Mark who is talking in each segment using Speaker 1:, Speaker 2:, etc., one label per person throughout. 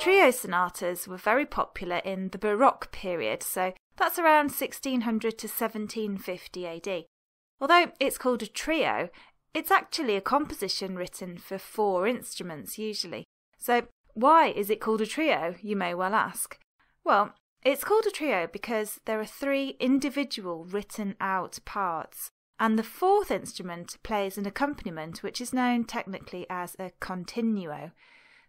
Speaker 1: Trio sonatas were very popular in the Baroque period, so that's around 1600 to 1750 AD. Although it's called a trio, it's actually a composition written for four instruments usually. So, why is it called a trio, you may well ask? Well, it's called a trio because there are three individual written out parts, and the fourth instrument plays an accompaniment which is known technically as a continuo.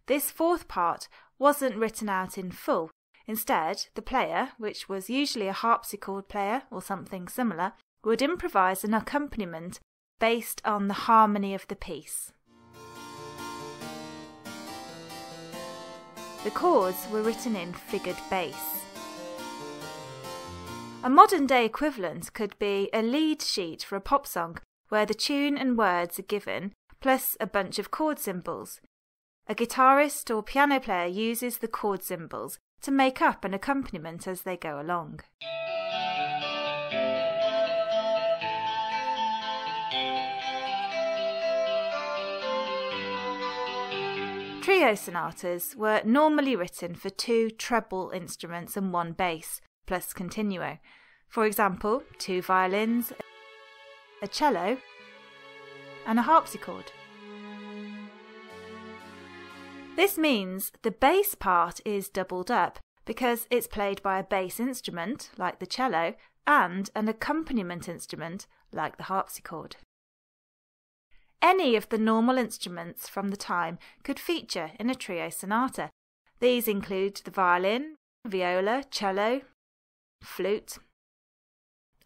Speaker 1: This fourth part wasn't written out in full. Instead, the player, which was usually a harpsichord player or something similar, would improvise an accompaniment based on the harmony of the piece. The chords were written in figured bass. A modern day equivalent could be a lead sheet for a pop song where the tune and words are given, plus a bunch of chord symbols. A guitarist or piano player uses the chord symbols to make up an accompaniment as they go along. Trio sonatas were normally written for two treble instruments and one bass, plus continuo. For example, two violins, a cello, and a harpsichord. This means the bass part is doubled up because it's played by a bass instrument, like the cello, and an accompaniment instrument, like the harpsichord. Any of the normal instruments from the time could feature in a trio sonata. These include the violin, viola, cello, flute,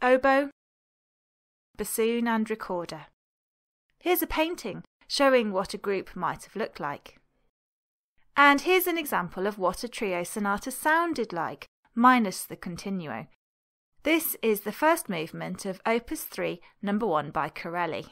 Speaker 1: oboe, bassoon, and recorder. Here's a painting showing what a group might have looked like. And here's an example of what a trio sonata sounded like, minus the continuo. This is the first movement of Opus 3, number 1 by Corelli.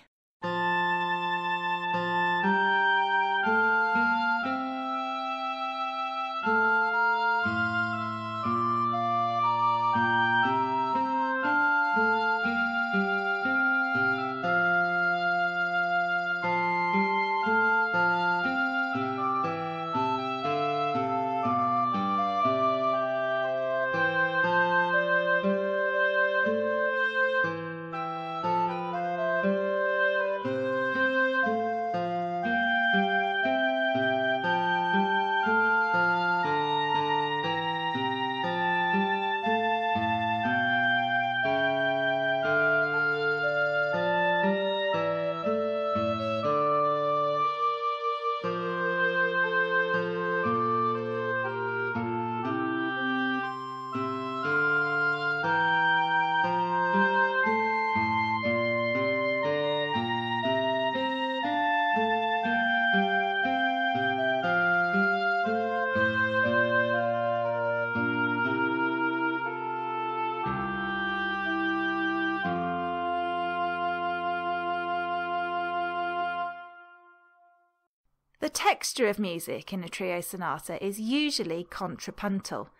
Speaker 1: The texture of music in a trio sonata is usually contrapuntal.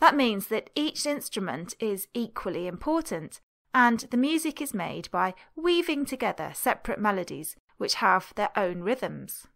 Speaker 1: That means that each instrument is equally important, and the music is made by weaving together separate melodies which have their own rhythms.